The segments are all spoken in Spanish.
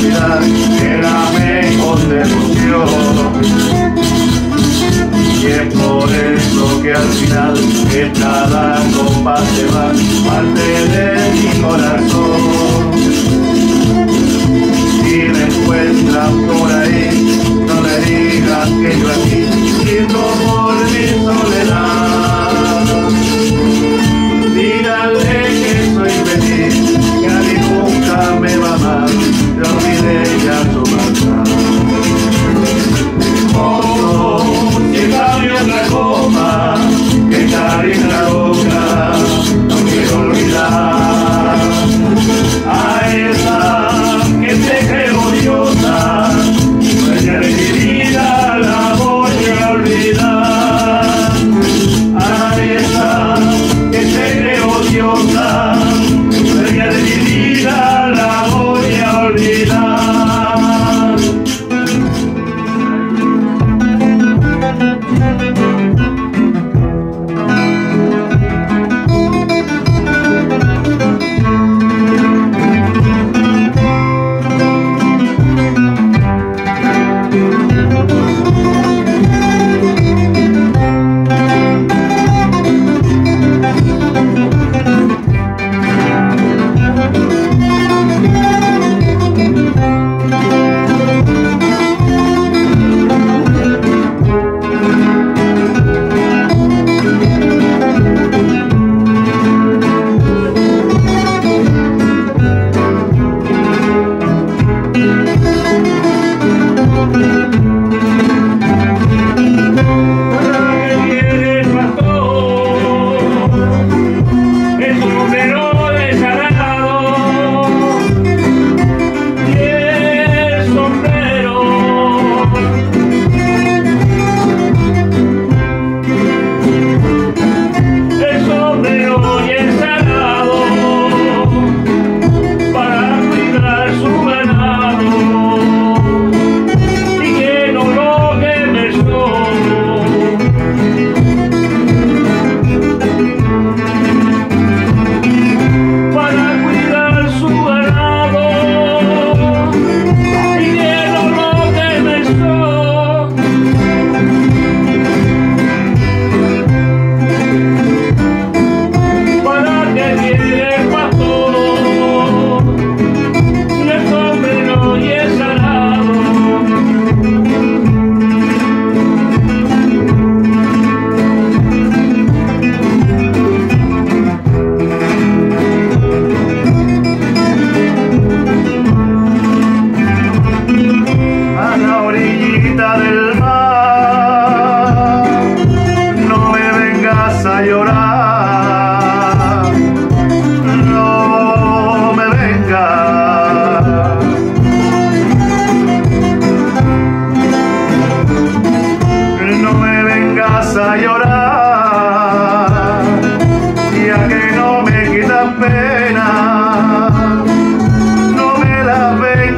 vida con devoción. Y es por eso que al final de cada copa se va parte de mi corazón. Si me encuentras por ahí no le digas que yo aquí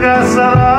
casa da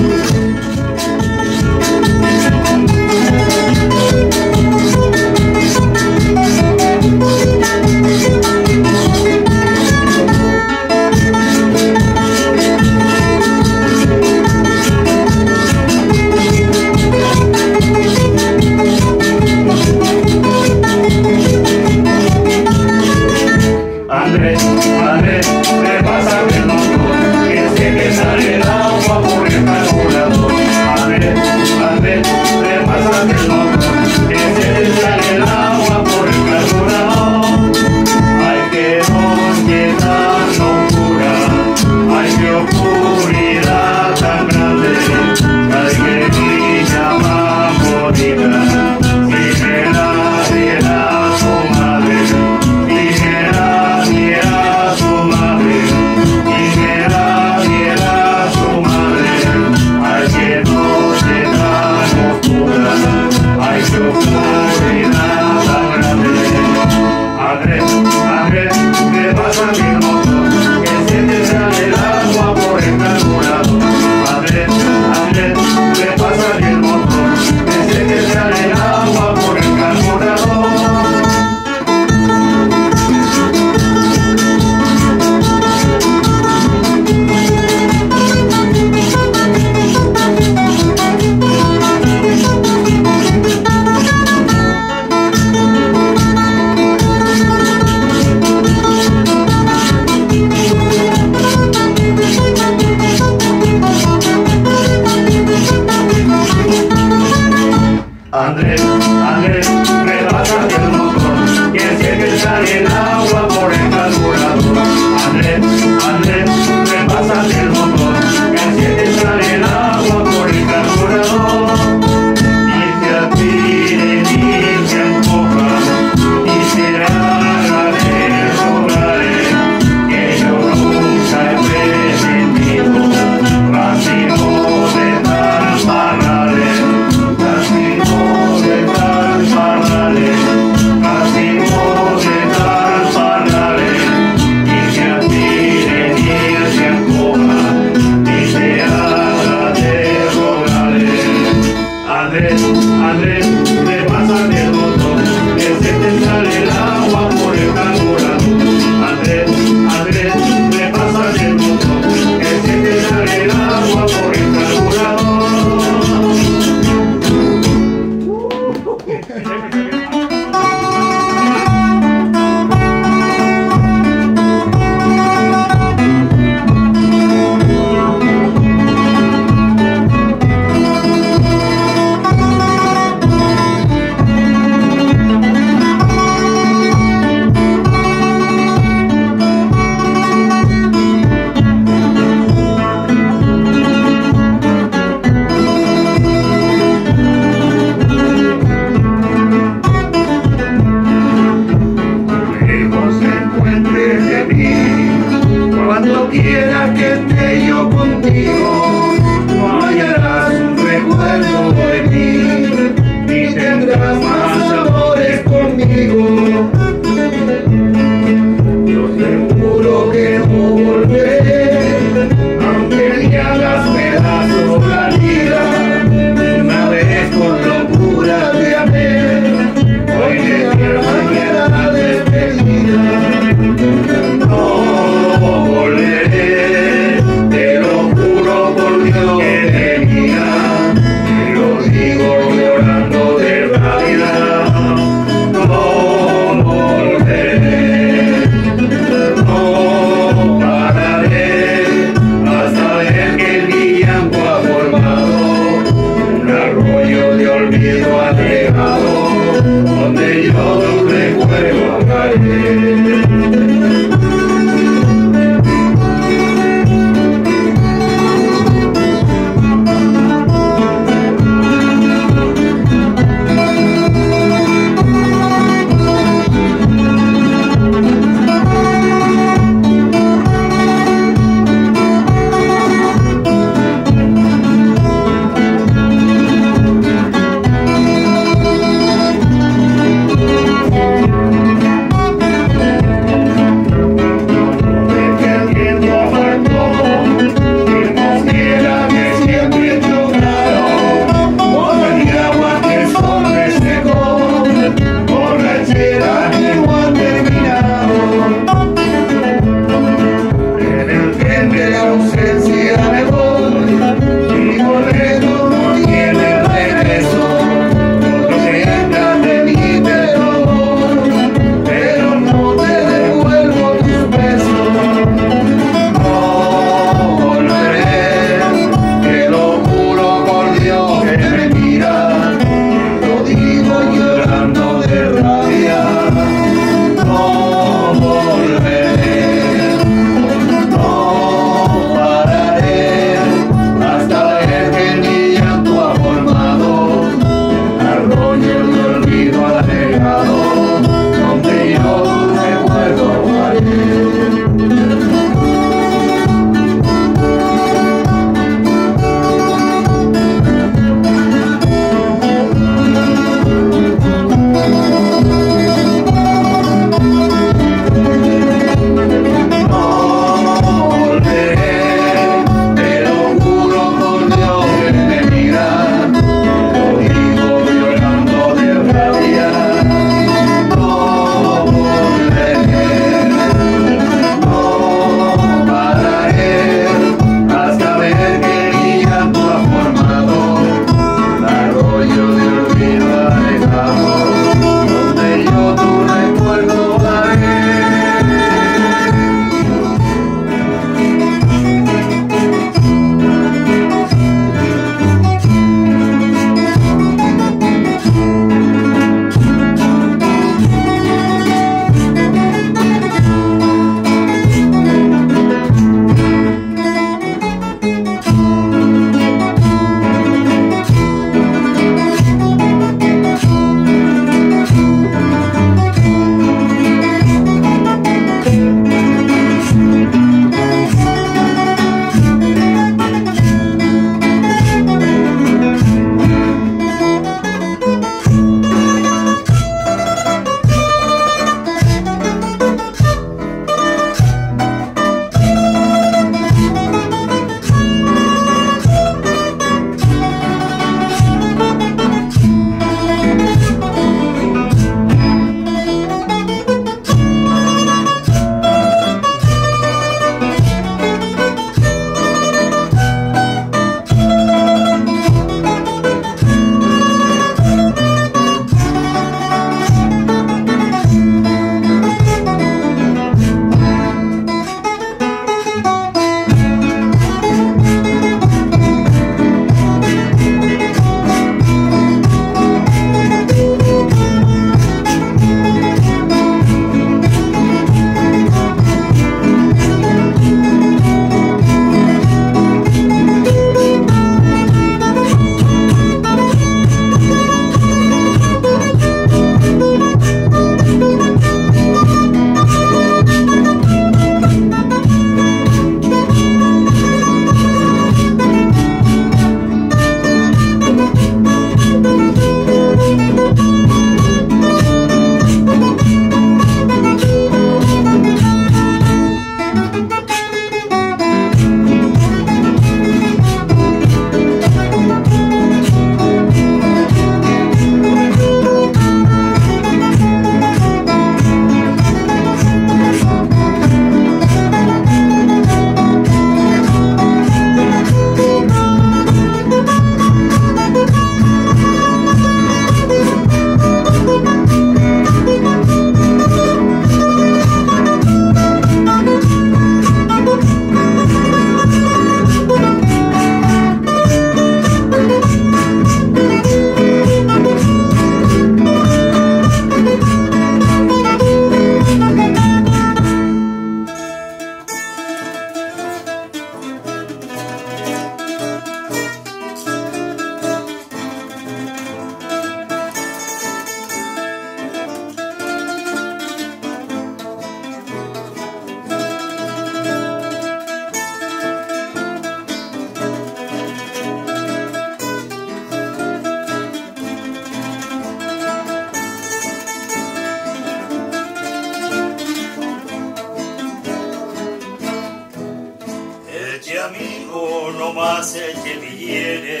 el que viene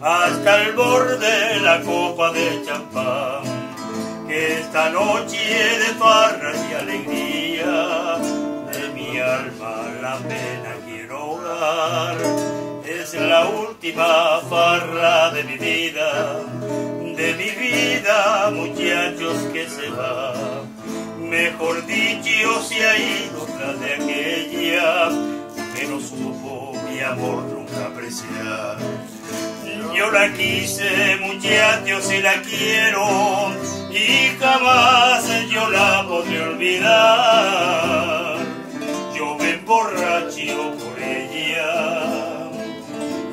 hasta el borde de la copa de champán. Que esta noche de farra y alegría de mi alma la pena quiero dar. Es la última farra de mi vida, de mi vida, muchachos que se va. Mejor dicho, se ha ido tras de aquella que no supo mi amor apreciar. Yo la quise, muchachos, y la quiero, y jamás yo la podré olvidar. Yo me emborracho por ella,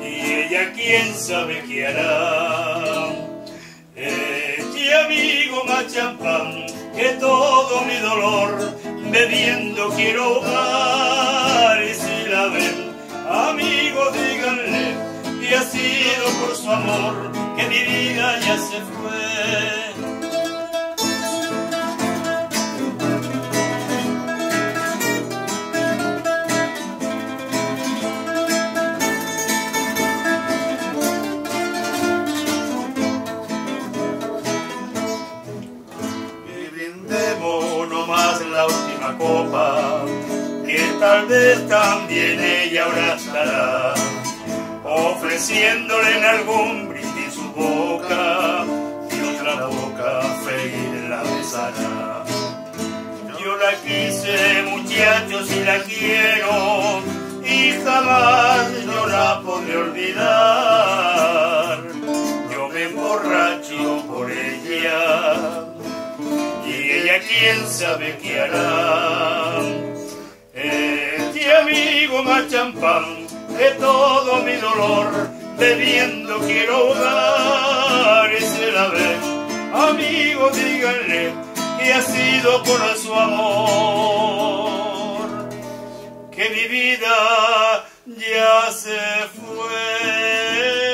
y ella quién sabe qué hará. Este amigo más champán, que todo mi dolor bebiendo quiero ahogar, y si la ven, por su amor que mi vida ya se fue. Copa, que tal vez también ella ahora estará ofreciéndole en algún brindis su boca y otra boca feliz la besará. Yo la quise, muchachos, y la quiero, y jamás yo la podré olvidar. Yo me emborracho por ella, y ella quién sabe qué hará. Este amigo más de todo mi dolor, bebiendo quiero ahogar ese la vez. Amigo, díganle que ha sido por su amor, que mi vida ya se fue.